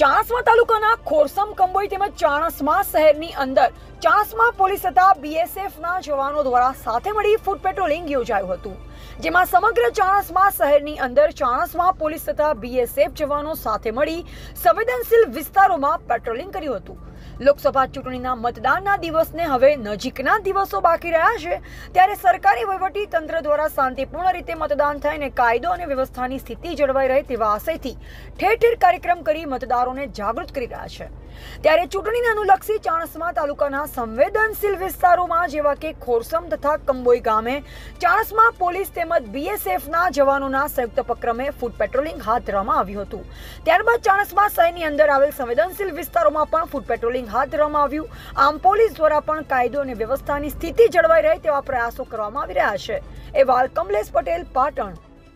ચાણસમા તાલુકાના ખોરસમ કંબોઈ તેમજ ચાણસમા શહેરની અંદર ચાણસમા પોલીસ તથા બીએસએફના જવાનો દ્વારા સાથે મળી ફૂડ પેટ્રોલિંગ યોજાયું હતું જેમાં સમગ્ર ચાણસમા શહેરની અંદર ચાણસમા પોલીસ તથા બીએસએફ જવાનો સાથે મળી સંવેદનશીલ વિસ્તારોમાં પેટ્રોલિંગ કર્યું હતું લોકસભા ચૂંટણીના મતદારના દિવસને હવે નજીકના દિવસો બાકી રહ્યા છે ત્યારે સરકારી વ્યવટી તંત્ર દ્વારા શાંતિપૂર્ણ રીતે મતદાન થઈને કાયદો અને વ્યવસ્થાની સ્થિતિ જળવાઈ રહે તેવા અશયથી ઠેઠિર કાર્યક્રમ કરી મતદારોને જાગૃત કરી રહ્યા છે ત્યારે ચૂંટણીના અનુલક્ષી ચાણસમા તાલુકાના સંવેદનશીલ વિસ્તારોમાં જેવા કે ખорસમ તથા કંભોઈ ગામે ચાણસમા પોલીસ તેમજ બીએસએફના जवानोंનાયુક્ત પકроме ફૂટ પેટ્રોલિંગ હાથ ધમા આવ્યુ હતું ત્યારબાદ ચાણસમા સૈની અંદર આવેલ સંવેદનશીલ વિસ્તારોમાં પણ ફૂટ પેટ્રોલિંગ હાથ ધરવામાં આવ્યું આમ પોલીસ દ્વારા પણ કાયદો અને વ્યવસ્થાની સ્થિતિ જળવાઈ રહે તેવા પ્રયાસો કરવામાં આવી રહ્યા છે એ વાલ કમલેશ પટેલ પાટણ